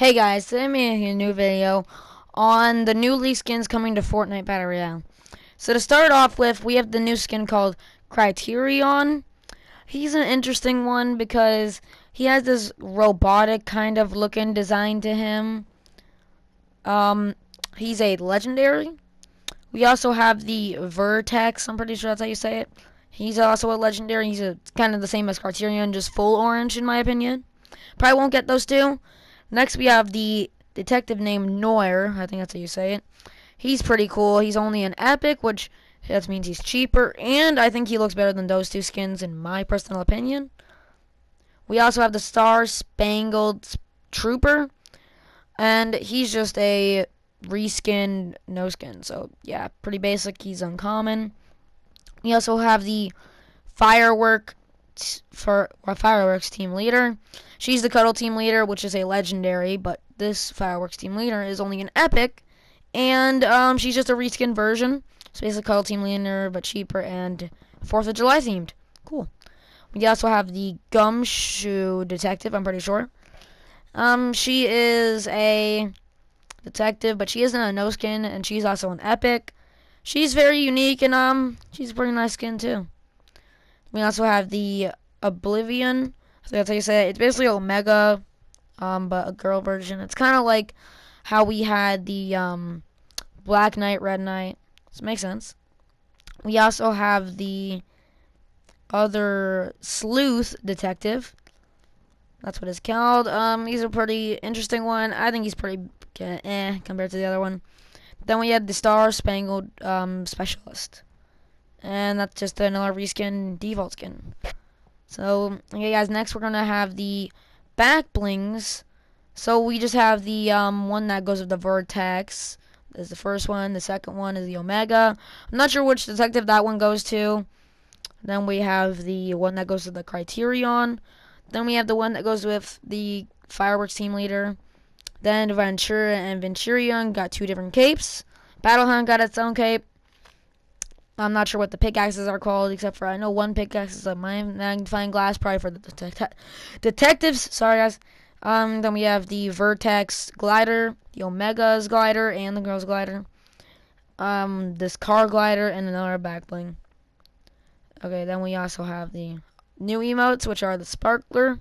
Hey guys, today I'm making a new video on the new League skins coming to Fortnite Battle Royale. So to start off with, we have the new skin called Criterion. He's an interesting one because he has this robotic kind of looking design to him. Um, he's a legendary. We also have the Vertex, I'm pretty sure that's how you say it. He's also a legendary. He's a, kind of the same as Criterion, just full orange in my opinion. Probably won't get those two. Next, we have the detective named Noir. I think that's how you say it. He's pretty cool. He's only an epic, which that means he's cheaper, and I think he looks better than those two skins, in my personal opinion. We also have the Star Spangled Trooper, and he's just a reskin, no skin. So, yeah, pretty basic. He's uncommon. We also have the Firework for our fireworks team leader. She's the cuddle team leader, which is a legendary, but this fireworks team leader is only an epic, and um, she's just a reskin version. So basically, cuddle team leader, but cheaper and Fourth of July themed. Cool. We also have the gumshoe detective. I'm pretty sure. Um, she is a detective, but she isn't a no skin, and she's also an epic. She's very unique, and um, she's a pretty nice skin too. We also have the Oblivion. So that's how you say it. It's basically Omega, um, but a girl version. It's kind of like how we had the um, Black Knight, Red Knight. This makes sense. We also have the other Sleuth Detective. That's what it's called. Um, he's a pretty interesting one. I think he's pretty eh compared to the other one. Then we had the Star Spangled um, Specialist and that's just another reskin default skin. So, okay guys, next we're going to have the back blings. So we just have the um, one that goes with the Vertex. Is the first one. The second one is the Omega. I'm not sure which detective that one goes to. Then we have the one that goes to the Criterion. Then we have the one that goes with the Fireworks team leader. Then Ventura and Venturion got two different capes. Battlehound got its own cape. I'm not sure what the pickaxes are called, except for I know one pickaxe is a magnifying glass, probably for the det detectives. Sorry, guys. Um, then we have the Vertex glider, the Omega's glider, and the girl's glider. Um, this car glider, and another back bling. Okay, then we also have the new emotes, which are the Sparkler,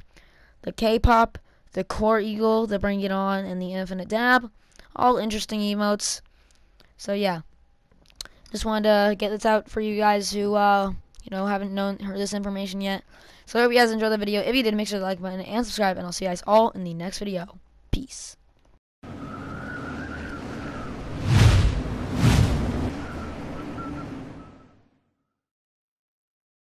the K-pop, the Core Eagle, the Bring It On, and the Infinite Dab. All interesting emotes. So yeah. Just wanted to get this out for you guys who, uh, you know, haven't known heard this information yet. So I hope you guys enjoyed the video. If you did, make sure to like button and subscribe, and I'll see you guys all in the next video. Peace.